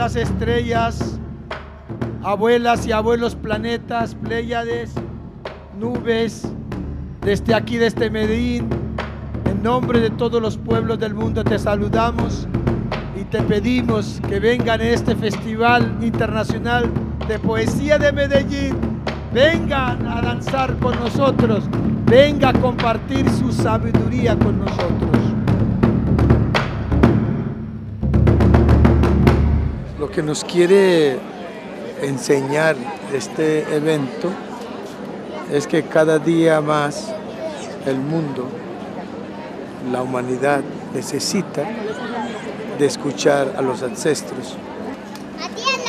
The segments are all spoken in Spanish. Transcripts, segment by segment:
abuelas estrellas, abuelas y abuelos planetas, pléyades, nubes, desde aquí, desde Medellín, en nombre de todos los pueblos del mundo te saludamos y te pedimos que vengan a este Festival Internacional de Poesía de Medellín, vengan a danzar con nosotros, venga a compartir su sabiduría con nosotros. Lo que nos quiere enseñar este evento es que cada día más el mundo, la humanidad necesita de escuchar a los ancestros.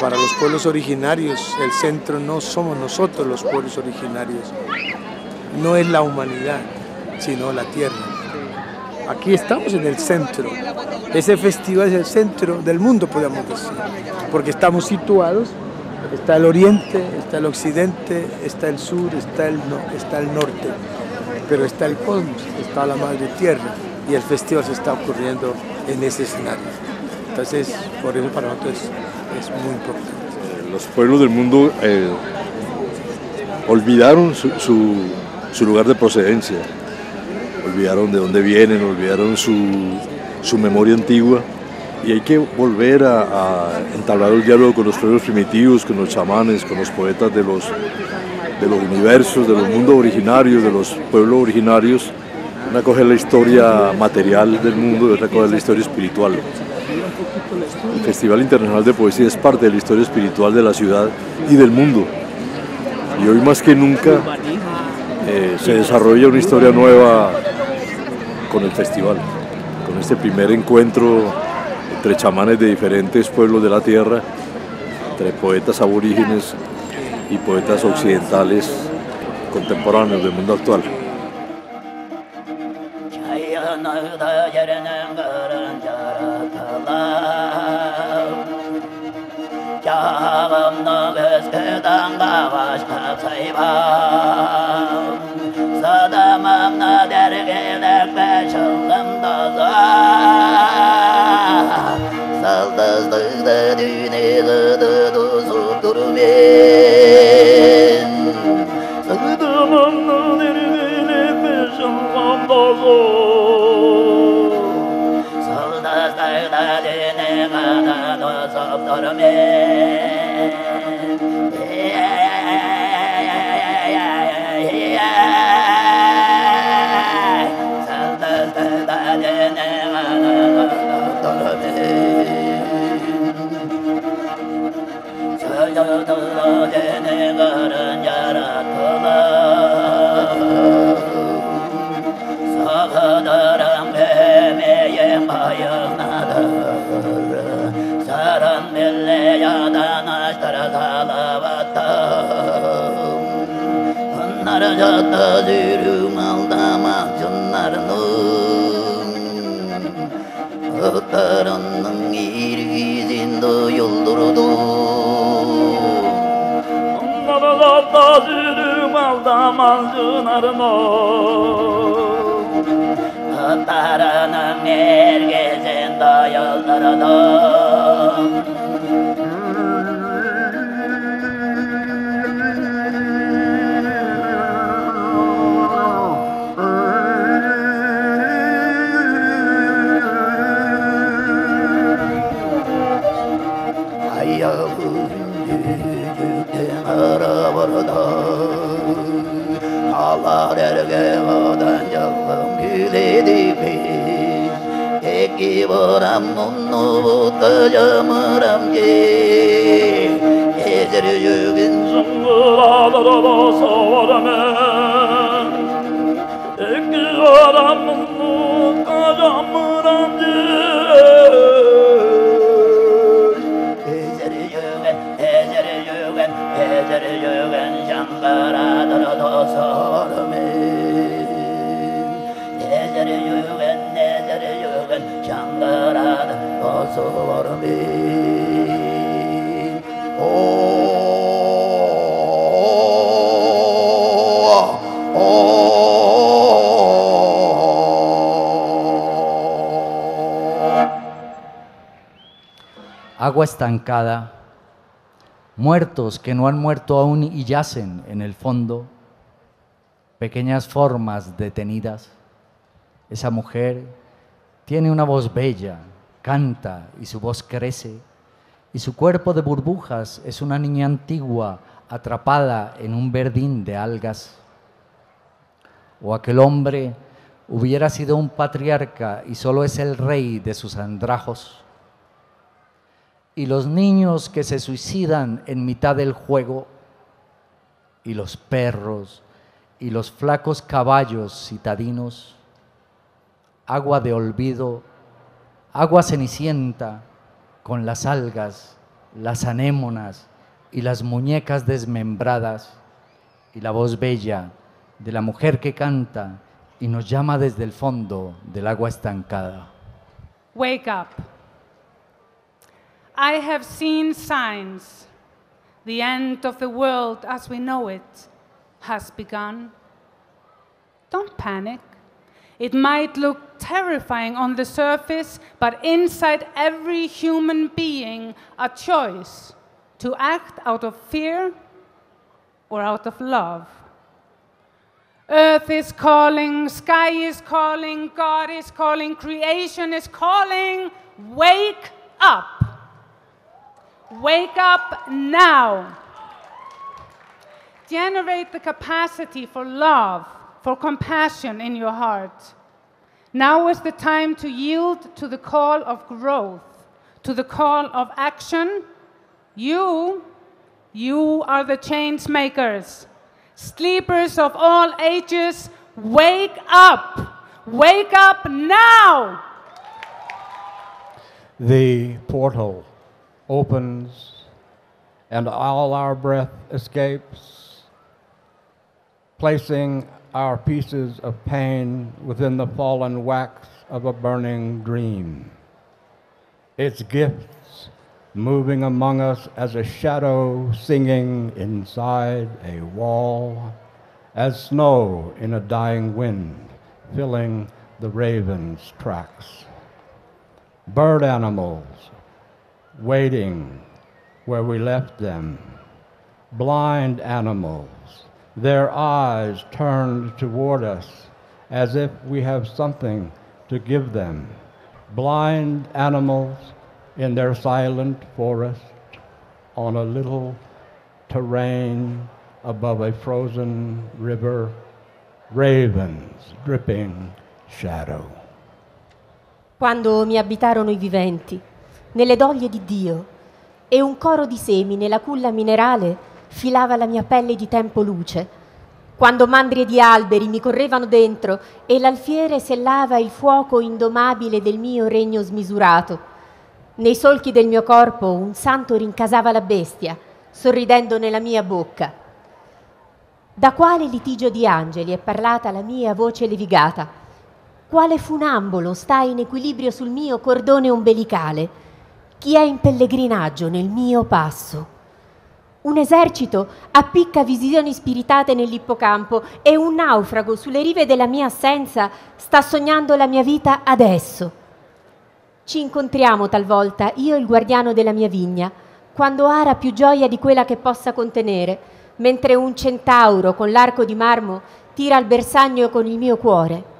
Para los pueblos originarios, el centro no somos nosotros los pueblos originarios, no es la humanidad, sino la tierra. Aquí estamos en el centro. Ese festival es el centro del mundo, podemos decir, porque estamos situados Está el oriente, está el occidente, está el sur, está el, está el norte, pero está el cosmos, está la madre tierra y el festival se está ocurriendo en ese escenario. Entonces, por eso para nosotros es, muy importante. Eh, los pueblos del mundo eh, olvidaron su, lugar de procedencia, olvidaron de dónde vienen, olvidaron su, su memoria antigua y hay que volver a, entablar el diálogo con los pueblos primitivos, con los chamanes, con los poetas de los, de los universos, de los mundos originarios, de los pueblos originarios, una coger la historia material del mundo y otra coger la historia espiritual. El Festival Internacional de Poesía es parte de la historia espiritual de la ciudad y del mundo. Y hoy más que nunca eh, se desarrolla una historia nueva con el festival, este primer encuentro entre chamanes de diferentes pueblos de la tierra, entre poetas aborígenes y poetas occidentales contemporáneos del mundo actual. Canlara cadda zürüm aldama canlarını Ötlerinin irgizinde yıldırdı Canlara cadda zürüm aldama canlarını Ötlerinin irgizinde yıldırdı Yeah. Agua estancada, muertos que no han muerto aún y yacen en el fondo, pequeñas formas detenidas. Esa mujer tiene una voz bella, canta y su voz crece, y su cuerpo de burbujas es una niña antigua atrapada en un verdín de algas. O aquel hombre hubiera sido un patriarca y solo es el rey de sus andrajos. Y los niños que se suicidan en mitad del juego, y los perros, y los flacos caballos citadinos, agua de olvido, agua cenicienta, con las algas, las anémonas y las muñecas desmembradas, y la voz bella de la mujer que canta y nos llama desde el fondo del agua estancada. Wake up. I have seen signs. The end of the world as we know it has begun. Don't panic. It might look terrifying on the surface, but inside every human being, a choice to act out of fear or out of love. Earth is calling, sky is calling, God is calling, creation is calling. Wake up. Wake up now. Generate the capacity for love, for compassion in your heart. Now is the time to yield to the call of growth, to the call of action. You, you are the change makers. Sleepers of all ages, wake up! Wake up now! The portal opens and all our breath escapes, placing our pieces of pain within the fallen wax of a burning dream. Its gifts moving among us as a shadow singing inside a wall, as snow in a dying wind filling the raven's tracks. Bird animals waiting where we left them, blind animals, their eyes turned toward us as if we have something to give them, blind animals in their silent forest on a little terrain above a frozen river, ravens dripping shadow. Quando mi abitarono i viventi, nelle doglie di Dio, e un coro di semi nella culla minerale filava la mia pelle di tempo luce, quando mandrie di alberi mi correvano dentro e l'alfiere sellava il fuoco indomabile del mio regno smisurato, nei solchi del mio corpo un santo rincasava la bestia, sorridendo nella mia bocca. Da quale litigio di angeli è parlata la mia voce levigata? Quale funambolo sta in equilibrio sul mio cordone ombelicale? Chi è in pellegrinaggio nel mio passo? Un esercito appicca visioni spiritate nell'ippocampo e un naufrago sulle rive della mia assenza sta sognando la mia vita adesso. Ci incontriamo talvolta, io e il guardiano della mia vigna, quando ara più gioia di quella che possa contenere, mentre un centauro con l'arco di marmo tira al bersaglio con il mio cuore.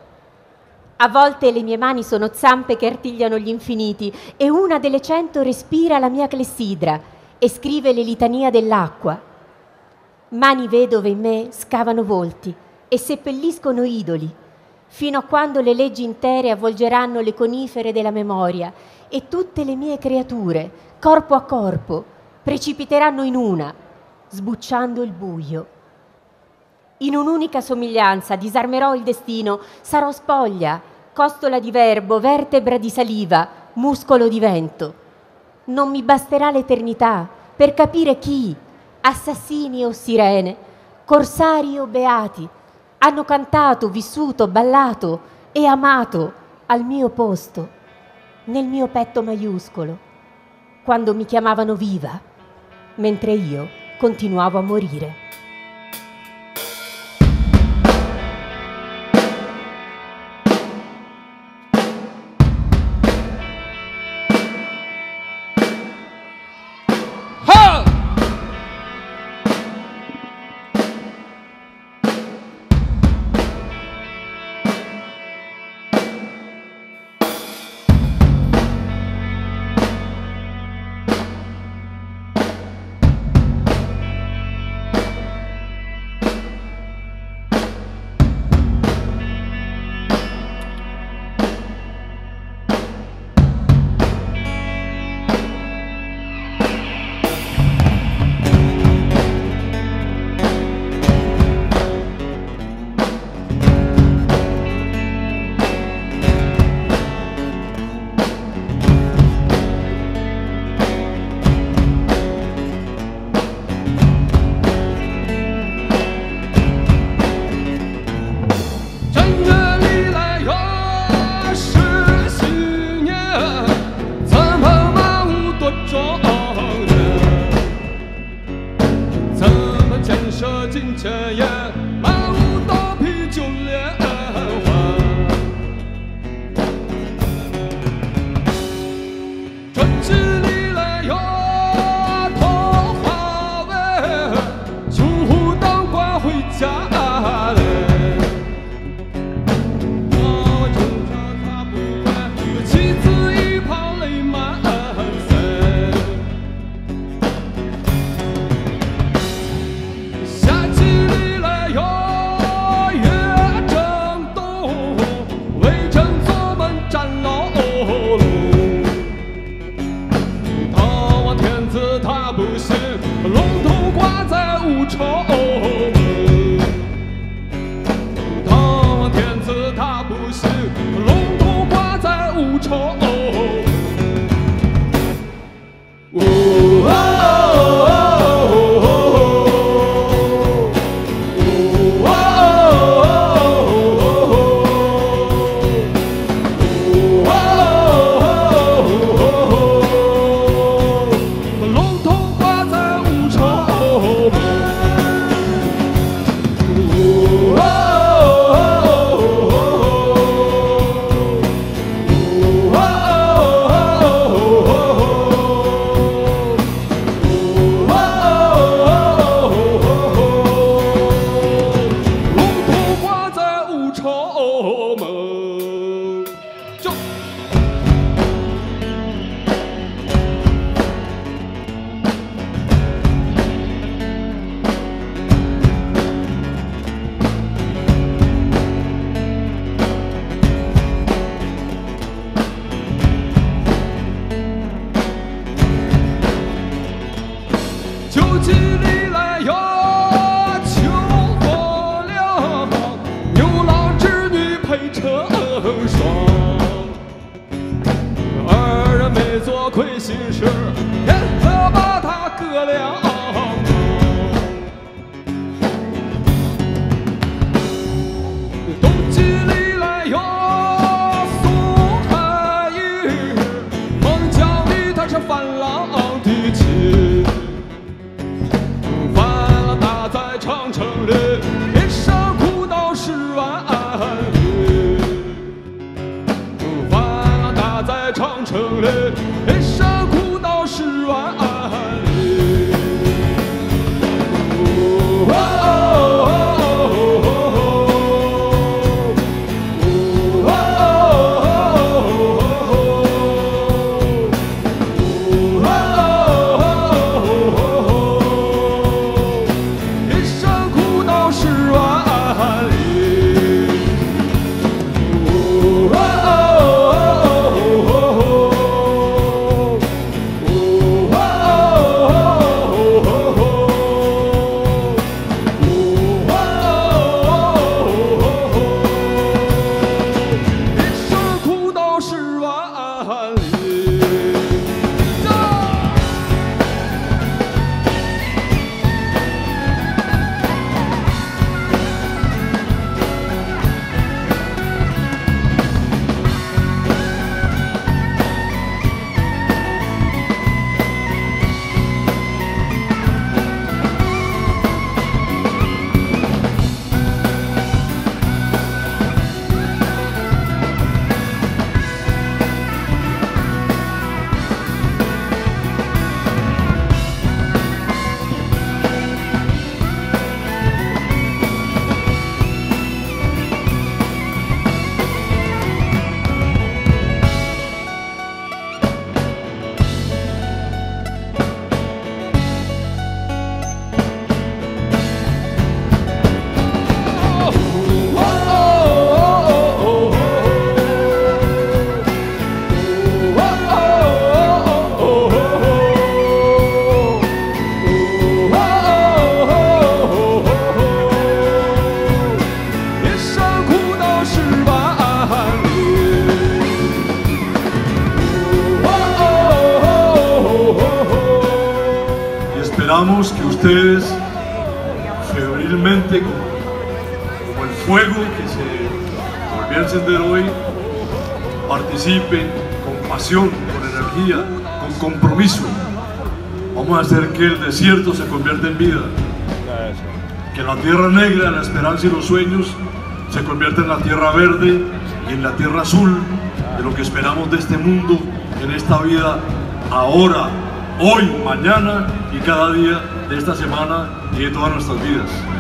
A volte le mie mani sono zampe che artigliano gli infiniti e una delle cento respira la mia clessidra e scrive le litanie dell'acqua. Mani vedove in me scavano volti e seppelliscono idoli, fino a quando le leggi intere avvolgeranno le conifere della memoria e tutte le mie creature, corpo a corpo, precipiteranno in una, sbucciando il buio. In un'unica somiglianza disarmerò il destino, sarò spoglia, costola di verbo, vertebra di saliva, muscolo di vento. Non mi basterà l'eternità per capire chi, assassini o sirene, corsari o beati, hanno cantato, vissuto, ballato e amato al mio posto, nel mio petto maiuscolo, quando mi chiamavano viva, mentre io continuavo a morire. Nouvelle-Orléans. Ustedes, febrilmente, como, el fuego que se volvió a encender hoy, participen con pasión, con energía, con compromiso. Vamos a hacer que el desierto se convierta en vida. Que la tierra negra, la esperanza y los sueños se convierta en la tierra verde y en la tierra azul de lo que esperamos de este mundo, en esta vida, ahora, hoy, mañana y cada día de esta semana y de todas nuestras vidas.